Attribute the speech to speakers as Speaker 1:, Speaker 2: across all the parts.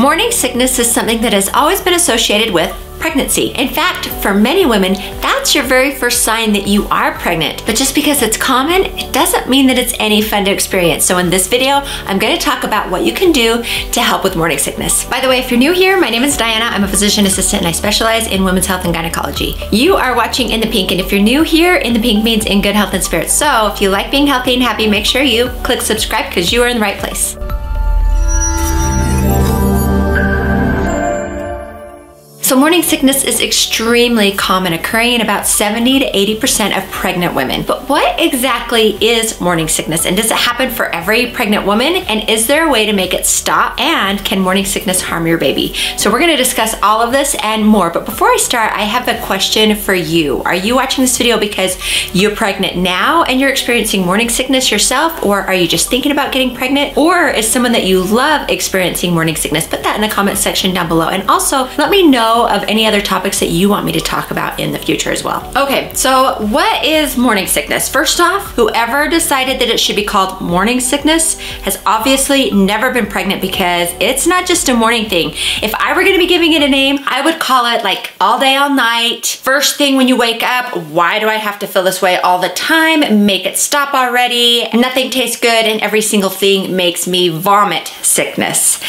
Speaker 1: Morning sickness is something that has always been associated with pregnancy. In fact, for many women, that's your very first sign that you are pregnant. But just because it's common, it doesn't mean that it's any fun to experience. So in this video, I'm gonna talk about what you can do to help with morning sickness. By the way, if you're new here, my name is Diana. I'm a physician assistant and I specialize in women's health and gynecology. You are watching In the Pink, and if you're new here, In the Pink means in good health and spirits. So if you like being healthy and happy, make sure you click subscribe because you are in the right place. So morning sickness is extremely common, occurring in about 70 to 80% of pregnant women. But what exactly is morning sickness and does it happen for every pregnant woman? And is there a way to make it stop? And can morning sickness harm your baby? So we're gonna discuss all of this and more. But before I start, I have a question for you. Are you watching this video because you're pregnant now and you're experiencing morning sickness yourself? Or are you just thinking about getting pregnant? Or is someone that you love experiencing morning sickness? Put that in the comment section down below. And also let me know of any other topics that you want me to talk about in the future as well. Okay, so what is morning sickness? First off, whoever decided that it should be called morning sickness has obviously never been pregnant because it's not just a morning thing. If I were gonna be giving it a name, I would call it like all day, all night, first thing when you wake up, why do I have to feel this way all the time? Make it stop already. Nothing tastes good and every single thing makes me vomit sickness.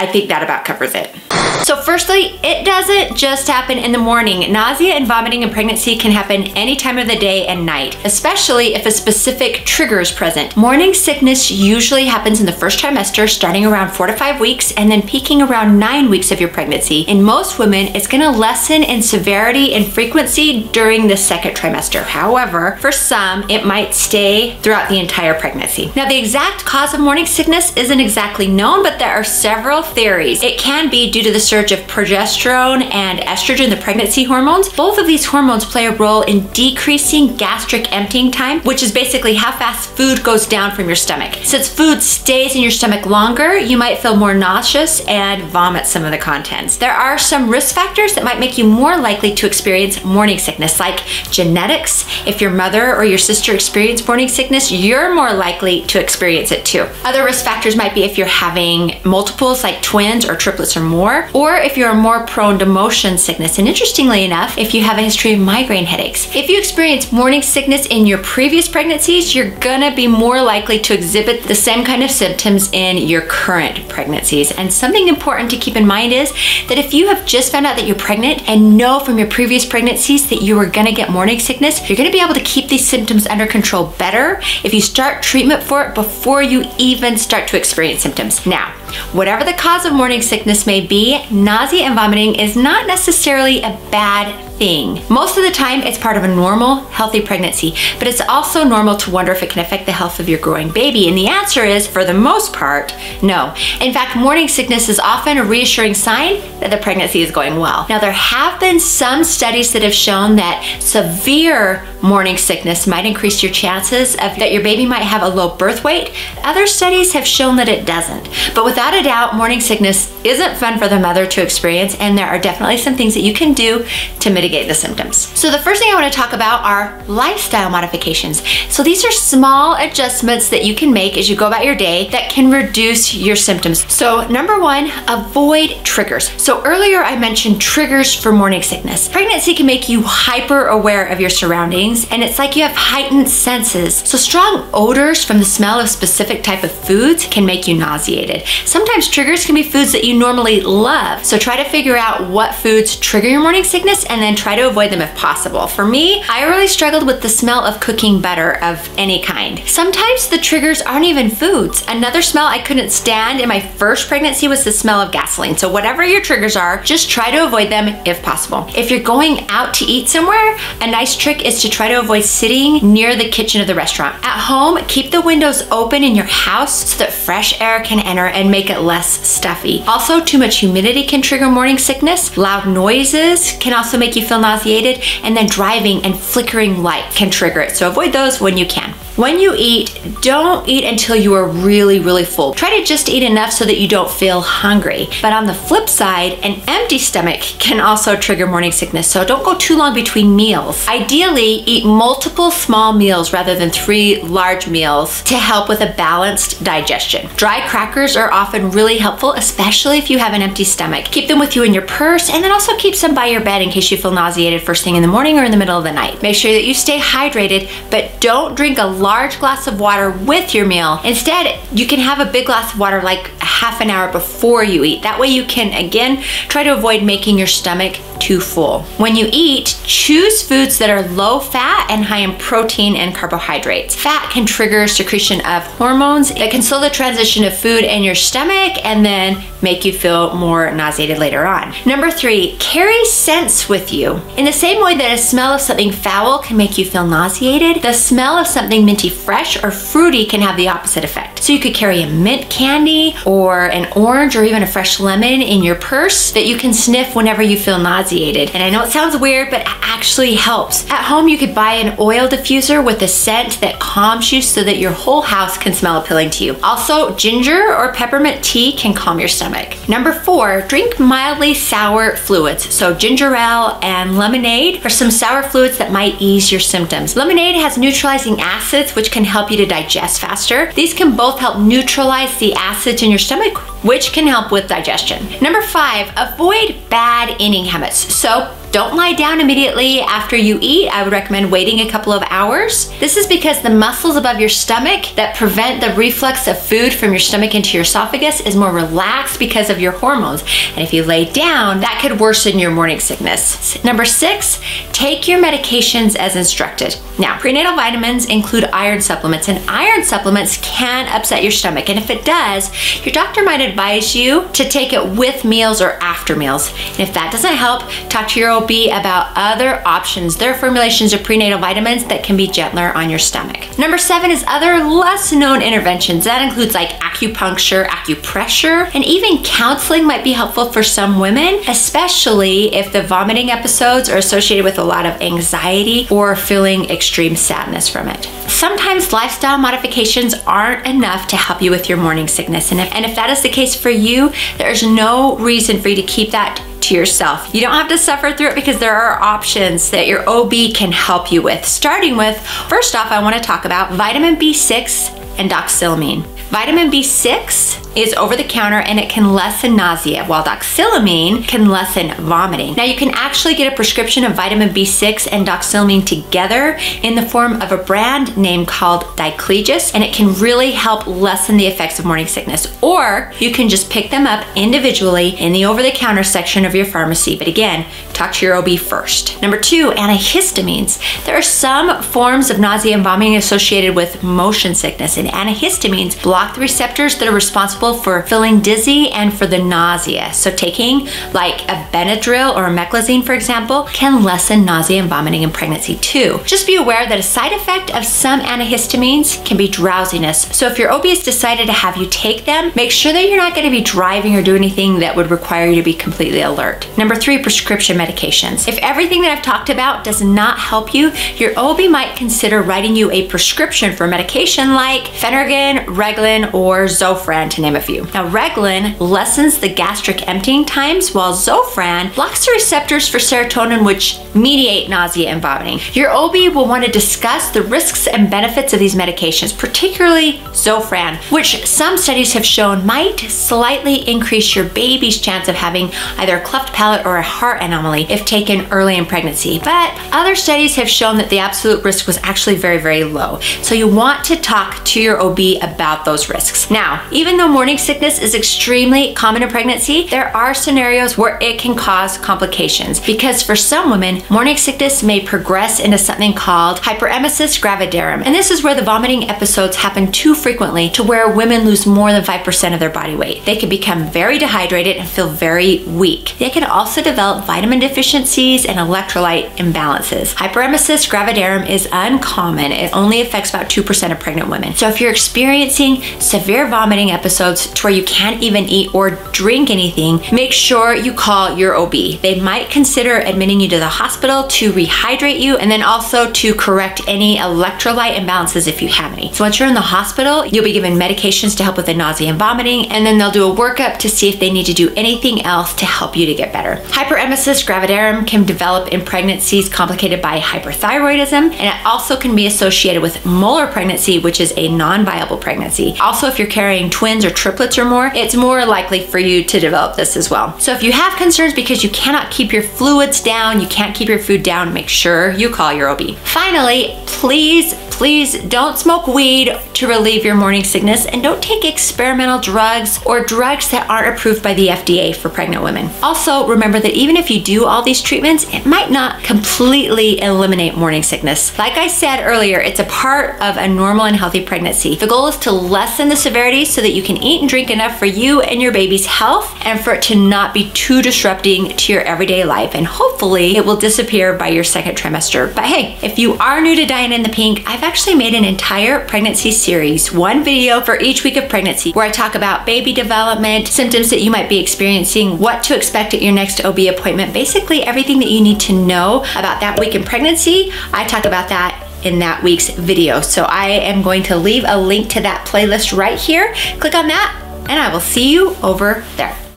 Speaker 1: I think that about covers it. So firstly, it doesn't just happen in the morning. Nausea and vomiting in pregnancy can happen any time of the day and night, especially if a specific trigger is present. Morning sickness usually happens in the first trimester, starting around four to five weeks, and then peaking around nine weeks of your pregnancy. In most women, it's gonna lessen in severity and frequency during the second trimester. However, for some, it might stay throughout the entire pregnancy. Now, the exact cause of morning sickness isn't exactly known, but there are several theories. It can be due to the surge of progesterone and estrogen, the pregnancy hormones. Both of these hormones play a role in decreasing gastric emptying time, which is basically how fast food goes down from your stomach. Since food stays in your stomach longer, you might feel more nauseous and vomit some of the contents. There are some risk factors that might make you more likely to experience morning sickness, like genetics. If your mother or your sister experienced morning sickness, you're more likely to experience it too. Other risk factors might be if you're having multiples like twins or triplets or more, or if you're more prone to motion sickness. And interestingly enough, if you have a history of migraine headaches. If you experience morning sickness in your previous pregnancies, you're gonna be more likely to exhibit the same kind of symptoms in your current pregnancies. And something important to keep in mind is that if you have just found out that you're pregnant and know from your previous pregnancies that you were gonna get morning sickness, you're gonna be able to keep these symptoms under control better if you start treatment for it before you even start to experience symptoms. Now, whatever the cause of morning sickness may be, nausea and vomiting is not necessarily a bad thing. Most of the time, it's part of a normal, healthy pregnancy, but it's also normal to wonder if it can affect the health of your growing baby. And the answer is, for the most part, no. In fact, morning sickness is often a reassuring sign that the pregnancy is going well. Now, there have been some studies that have shown that severe morning sickness might increase your chances of that your baby might have a low birth weight. Other studies have shown that it doesn't. But without a doubt, morning sickness isn't fun for the mother to experience, and there are definitely some things that you can do to mitigate mitigate the symptoms. So the first thing I wanna talk about are lifestyle modifications. So these are small adjustments that you can make as you go about your day that can reduce your symptoms. So number one, avoid triggers. So earlier I mentioned triggers for morning sickness. Pregnancy can make you hyper aware of your surroundings and it's like you have heightened senses. So strong odors from the smell of specific type of foods can make you nauseated. Sometimes triggers can be foods that you normally love. So try to figure out what foods trigger your morning sickness and then try to avoid them if possible. For me, I really struggled with the smell of cooking butter of any kind. Sometimes the triggers aren't even foods. Another smell I couldn't stand in my first pregnancy was the smell of gasoline. So whatever your triggers are, just try to avoid them if possible. If you're going out to eat somewhere, a nice trick is to try to avoid sitting near the kitchen of the restaurant. At home, keep the windows open in your house so that fresh air can enter and make it less stuffy. Also, too much humidity can trigger morning sickness. Loud noises can also make you feel nauseated, and then driving and flickering light can trigger it. So avoid those when you can. When you eat, don't eat until you are really, really full. Try to just eat enough so that you don't feel hungry. But on the flip side, an empty stomach can also trigger morning sickness, so don't go too long between meals. Ideally, eat multiple small meals rather than three large meals to help with a balanced digestion. Dry crackers are often really helpful, especially if you have an empty stomach. Keep them with you in your purse and then also keep some by your bed in case you feel nauseated first thing in the morning or in the middle of the night. Make sure that you stay hydrated, but don't drink a large glass of water with your meal. Instead, you can have a big glass of water like half an hour before you eat. That way you can, again, try to avoid making your stomach too full. When you eat, choose foods that are low fat and high in protein and carbohydrates. Fat can trigger secretion of hormones that can slow the transition of food in your stomach and then make you feel more nauseated later on. Number three, carry scents with you. In the same way that a smell of something foul can make you feel nauseated, the smell of something minty fresh or fruity can have the opposite effect. So you could carry a mint candy or an orange or even a fresh lemon in your purse that you can sniff whenever you feel nauseated. And I know it sounds weird, but it actually helps. At home, you could buy an oil diffuser with a scent that calms you so that your whole house can smell appealing to you. Also, ginger or peppermint tea can calm your stomach. Number four, drink mildly sour fluids. So ginger ale and lemonade are some sour fluids that might ease your symptoms. Lemonade has neutralizing acids which can help you to digest faster. These can both help neutralize the acids in your stomach which can help with digestion. Number five, avoid bad eating habits. So don't lie down immediately after you eat. I would recommend waiting a couple of hours. This is because the muscles above your stomach that prevent the reflux of food from your stomach into your esophagus is more relaxed because of your hormones. And if you lay down, that could worsen your morning sickness. Number six, take your medications as instructed. Now, prenatal vitamins include iron supplements, and iron supplements can upset your stomach. And if it does, your doctor might advise you to take it with meals or after meals. And if that doesn't help, talk to your OB about other options. There are formulations of prenatal vitamins that can be gentler on your stomach. Number seven is other less known interventions. That includes like acupuncture, acupressure, and even counseling might be helpful for some women, especially if the vomiting episodes are associated with a lot of anxiety or feeling extreme sadness from it. Sometimes lifestyle modifications aren't enough to help you with your morning sickness. And if, and if that is the case for you, there's no reason for you to keep that to yourself. You don't have to suffer through it because there are options that your OB can help you with. Starting with, first off, I want to talk about vitamin B6 and doxylamine. Vitamin B6 is over the counter and it can lessen nausea, while doxylamine can lessen vomiting. Now, you can actually get a prescription of vitamin B6 and doxylamine together in the form of a brand name called Diclegis, and it can really help lessen the effects of morning sickness. Or you can just pick them up individually in the over the counter section of your pharmacy. But again, talk to your OB first. Number two, antihistamines. There are some forms of nausea and vomiting associated with motion sickness, and antihistamines block the receptors that are responsible for feeling dizzy and for the nausea. So taking like a Benadryl or a Meclizine, for example, can lessen nausea and vomiting in pregnancy too. Just be aware that a side effect of some antihistamines can be drowsiness. So if your OB has decided to have you take them, make sure that you're not gonna be driving or do anything that would require you to be completely alert. Number three, prescription medications. If everything that I've talked about does not help you, your OB might consider writing you a prescription for medication like Phenergan, Reglan or Zofran, to name a few. Now, Reglan lessens the gastric emptying times, while Zofran blocks the receptors for serotonin, which mediate nausea and vomiting. Your OB will want to discuss the risks and benefits of these medications, particularly Zofran, which some studies have shown might slightly increase your baby's chance of having either a cleft palate or a heart anomaly if taken early in pregnancy. But other studies have shown that the absolute risk was actually very, very low. So you want to talk to your OB about those risks. Now, even though morning sickness is extremely common in pregnancy, there are scenarios where it can cause complications because for some women, morning sickness may progress into something called hyperemesis gravidarum. And this is where the vomiting episodes happen too frequently to where women lose more than 5% of their body weight. They can become very dehydrated and feel very weak. They can also develop vitamin deficiencies and electrolyte imbalances. Hyperemesis gravidarum is uncommon. It only affects about 2% of pregnant women. So if you're experiencing severe vomiting episodes episodes to where you can't even eat or drink anything, make sure you call your OB. They might consider admitting you to the hospital to rehydrate you and then also to correct any electrolyte imbalances if you have any. So once you're in the hospital, you'll be given medications to help with the nausea and vomiting, and then they'll do a workup to see if they need to do anything else to help you to get better. Hyperemesis gravidarum can develop in pregnancies complicated by hyperthyroidism, and it also can be associated with molar pregnancy, which is a non-viable pregnancy. Also, if you're carrying twins or triplets or more, it's more likely for you to develop this as well. So if you have concerns because you cannot keep your fluids down, you can't keep your food down, make sure you call your OB. Finally, please, please don't smoke weed to relieve your morning sickness and don't take experimental drugs or drugs that aren't approved by the FDA for pregnant women. Also, remember that even if you do all these treatments, it might not completely eliminate morning sickness. Like I said earlier, it's a part of a normal and healthy pregnancy. The goal is to lessen the severity so that you can eat and drink enough for you and your baby's health and for it to not be too disrupting to your everyday life. And hopefully it will disappear by your second trimester. But hey, if you are new to Diana in the Pink, I've actually made an entire pregnancy series, one video for each week of pregnancy, where I talk about baby development, symptoms that you might be experiencing, what to expect at your next OB appointment, basically everything that you need to know about that week in pregnancy. I talk about that in that week's video. So I am going to leave a link to that playlist right here. Click on that and I will see you over there.